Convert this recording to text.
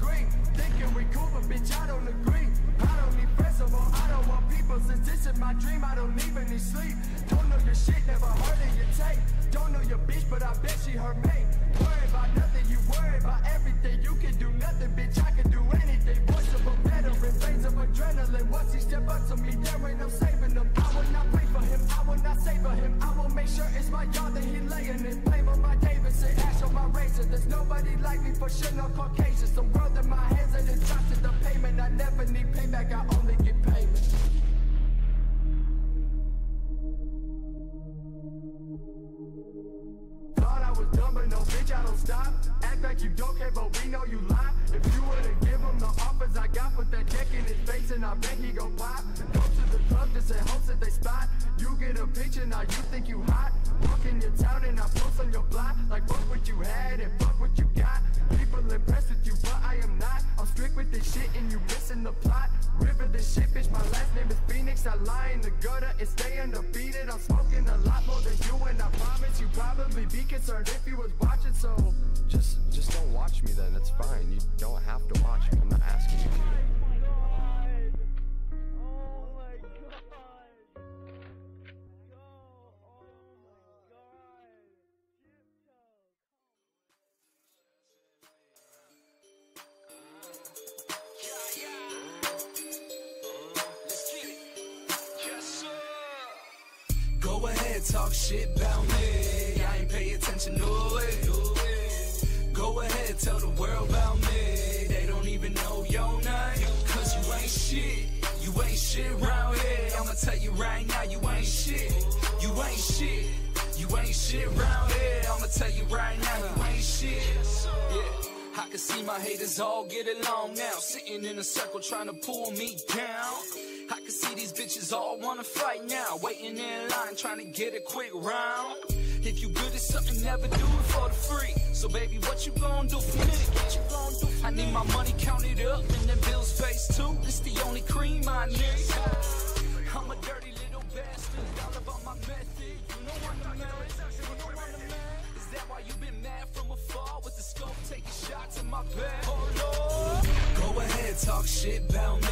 green. Thinking we cool, but bitch, I don't agree. I don't need friends, so I don't want people. Since this is my dream, I don't even need sleep. Don't know your shit, never heard of your tape. Don't know your bitch, but I bet she her mate. Worry about nothing. There's like me for sure, no Caucasian. The world in my hands and it drops to the payment. I never need payback, I only get payment. Thought I was dumb, but no, bitch, I don't stop. Act like you don't care, but we know you lie. If you would've give him the offers I got, put that check in his face and I bet he gon' pop. Go to the club just in hopes that they spot. You get a picture, now you think you hot. Walk in your town and I missing the plot. River this shit, bitch, my last name is Phoenix. I lie in the gutter and stay undefeated. I'm smoking a lot more than you and I promise you probably be concerned if you was watching. So Just, just ahead, talk shit about me. I ain't pay attention to it. Go ahead, tell the world about me. They don't even know your name. Cause you ain't shit. You ain't shit round here. I'ma tell you right now, you ain't shit. You ain't shit. You ain't shit round here. I'ma tell you right now, you ain't shit. Yeah. I can see my haters all get along now. Sitting in a circle trying to pull me down. I can see these bitches all wanna fight now. Waiting in line trying to get a quick round. If you good at something, never do it for the free. So baby, what you gonna do for me? What you gonna do I need my money counted up and then bills face too. It's the only cream I need. I'm a dirty little bastard, all about my method. You know I'm the man. You know I'm the man. Is that why you been mad from afar with the scope taking shots in my back? Oh Lord. Go ahead, talk shit about me.